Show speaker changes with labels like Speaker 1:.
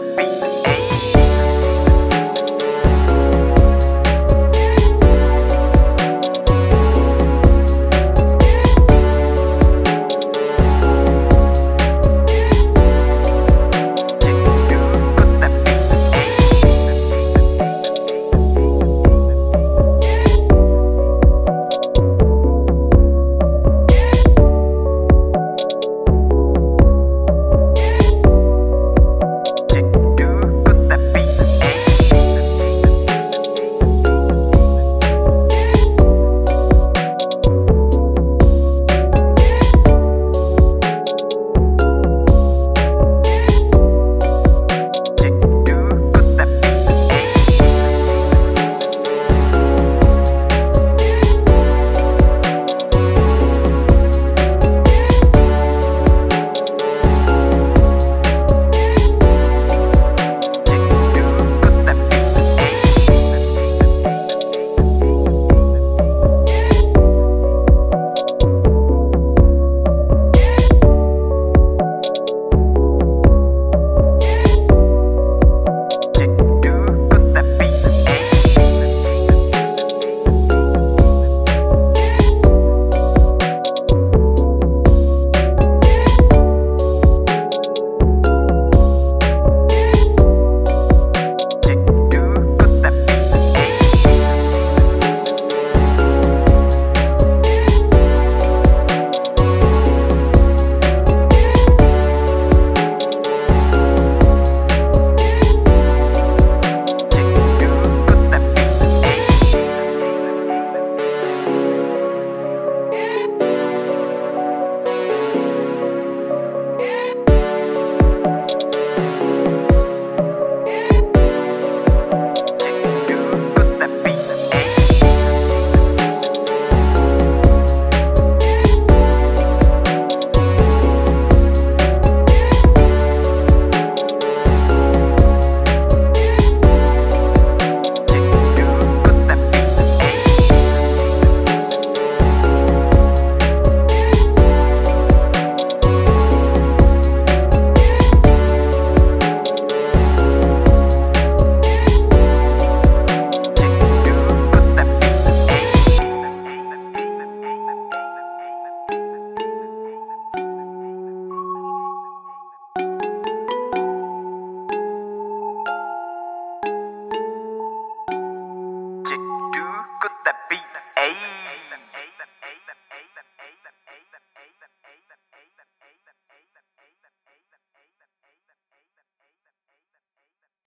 Speaker 1: that beat.